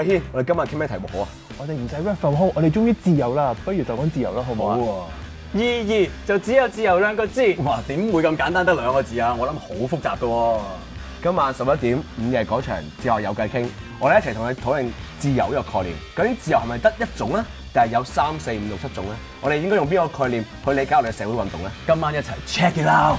喂，我哋今晚倾咩题目好啊？我哋唔使 refill e 我哋终于自由啦，不如就讲自由啦，好唔好啊？意就只有自由两个字。哇，点会咁简单得两个字啊？我谂好复杂噶。今晚十一点午夜嗰场《自由有偈倾》，我哋一齐同你讨论自由呢个概念。究竟自由系咪得一种咧，定系有三四五六七种咧？我哋应该用边个概念去理解我哋社会运动咧？今晚一齐 check it out。